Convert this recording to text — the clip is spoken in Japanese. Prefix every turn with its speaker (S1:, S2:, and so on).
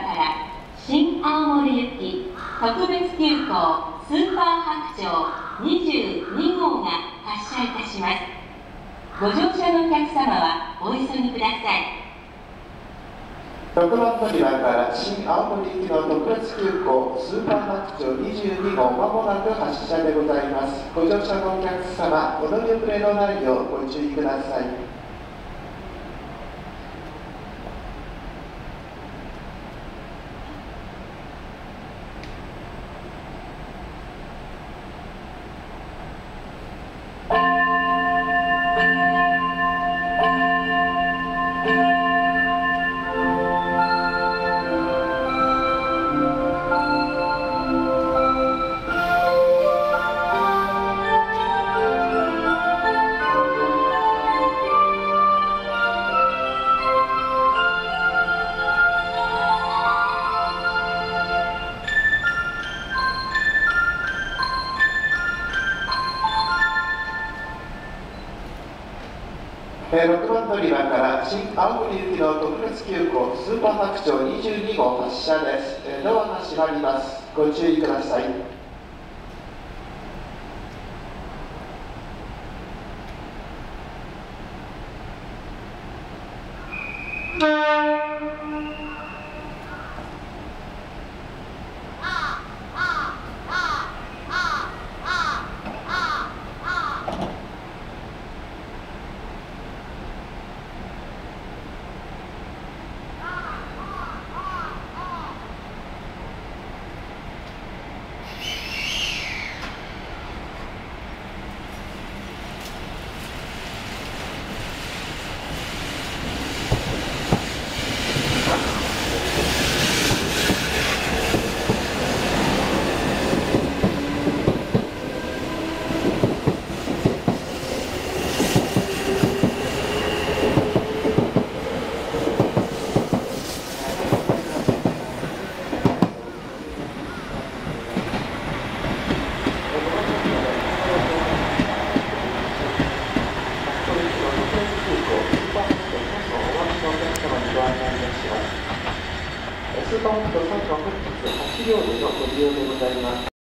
S1: から新青森行き特別急行スーパー白鳥22号が発車いたします。ご乗車のお客様はお急ぎください。
S2: 6番乗り場から新青森行きの特別急行スーパー白鳥22号まもなく発車でございます。ご乗車のお客様お乗り遅れのないようご注意ください。えー、6番乗り場から新青森行きの特別急行スーパー白鳥22号発車です、えー、ドアが閉まります。ご注意ください。スーパーマーケット3番本日8両でのご利用でございます。